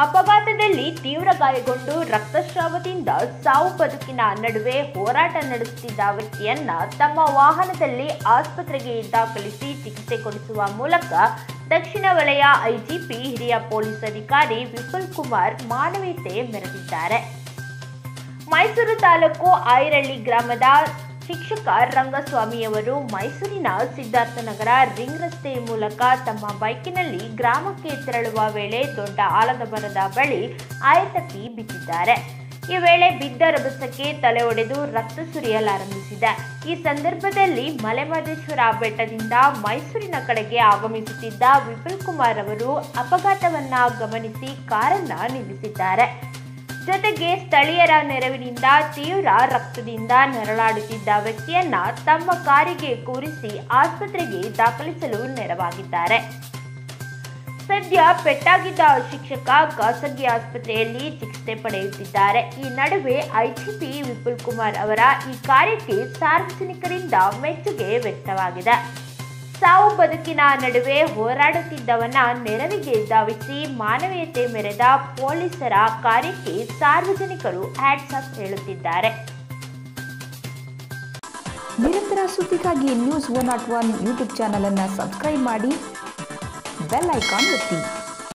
ಅಪಘಾತದಲ್ಲಿ ತೀವ್ರ ಗಾಯಗೊಂಡು ರಕ್ತಸ್ರಾವದಿಂದ ಸಾವು ಬದುಕಿನ ನಡುವೆ ಹೋರಾಟ ನಡೆಸುತ್ತಿದ್ದ ವ್ಯಕ್ತಿಯನ್ನ ತಮ್ಮ ವಾಹನದಲ್ಲಿ ಆಸ್ಪತ್ರೆಗೆ ದಾಖಲಿಸಿ ಚಿಕಿತ್ಸೆ ಕೊಡಿಸುವ ಮೂಲಕ ದಕ್ಷಿಣ ವಲಯ ಐಜಿಪಿ ಹಿರಿಯ ಪೊಲೀಸ್ ಅಧಿಕಾರಿ ವಿಪುಲ್ ಕುಮಾರ್ ಮಾನವೀಯತೆ ಮೆರೆದಿದ್ದಾರೆ. ಮೈಸೂರು ತಾಲೂಕು ಐರಳ್ಳಿ ಗ್ರಾಮದ ಶಿಕ್ಷಕ ರಂಗಸ್ವಾಮಿಯವರು ಮೈಸೂರಿನ ಸಿದ್ಧಾರ್ಥನಗರ ರಿಂಗ್ ರಸ್ತೆ ಮೂಲಕ ತಮ್ಮ ಬೈಕಿನಲ್ಲಿ ಗ್ರಾಮಕ್ಕೆ ತೆರಳುವ ವೇಳೆ ದೊಡ್ಡ ಆಲದ ಮರದ ಬಳಿ ಆಯತಪ್ಪಿ ಬಿದ್ದಿದ್ದಾರೆ. ಈ ವೇಳೆ ಬಿದ್ದ ರಭಸಕ್ಕೆ ತಲೆ ಒಡೆದು ರಕ್ತ ಸುರಿಯಲಾರಂಭಿಸಿದೆ. ಈ ಸಂದರ್ಭದಲ್ಲಿ ಮಲೆಮಹದೇಶ್ವರ ಬೆಟ್ಟದಿಂದ ಮೈಸೂರಿನ ಕಡೆಗೆ ಆಗಮಿಸುತ್ತಿದ್ದ ವಿಪುಲ್ ಕುಮಾರ್ ಅವರು ಅಪಘಾತವನ್ನ ಗಮನಿಸಿ ಕಾರನ್ನ ನಿಲ್ಲಿಸಿದ್ದಾರೆ. ಜೊತೆಗೆ ಸ್ಥಳೀಯರ ನೆರವಿನಿಂದ ತೀವ್ರ ರಕ್ತದಿಂದ ನರಳಾಡುತ್ತಿದ್ದ ವ್ಯಕ್ತಿಯನ್ನ ತಮ್ಮ ಕಾರಿಗೆ ಕೂರಿಸಿ ಆಸ್ಪತ್ರೆಗೆ ದಾಖಲಿಸಲು ನೆರವಾಗಿದ್ದಾರೆ. ಸದ್ಯ ಪೆಟ್ಟಾಗಿದ್ದ ಶಿಕ್ಷಕ ಖಾಸಗಿ ಆಸ್ಪತ್ರೆಯಲ್ಲಿ ಚಿಕಿತ್ಸೆ ಪಡೆಯುತ್ತಿದ್ದಾರೆ. ಈ ನಡುವೆ ಐಜಿಪಿ ವಿಪುಲ್ ಕುಮಾರ್ ಅವರ ಈ ಕಾರ್ಯಕ್ಕೆ ಸಾರ್ವಜನಿಕರಿಂದ ಮೆಚ್ಚುಗೆ ವ್ಯಕ್ತವಾಗಿದೆ. ಸಾವು ಬದುಕಿನ ನಡುವೆ ಹೋರಾಡುತ್ತಿದ್ದವನ ನೆರವಿಗೆ ಧಾವಿಸಿ ಮಾನವೀಯತೆ ಮೆರೆದ ಪೊಲೀಸರ ಕಾರ್ಯಕ್ಕೆ ಸಾರ್ವಜನಿಕರು ಹ್ಯಾಟ್ಸಪ್ ಹೇಳುತ್ತಿದ್ದಾರೆ. ನಿರಂತರ ಸುದ್ದಿಗಾಗಿ news one not one YouTube ಚಾನಲನ್ನು ಸಬ್ಸ್ಕ್ರೈಬ್ ಮಾಡಿ ಬೆಲ್ ಐಕಾನ್ ಒತ್ತಿ.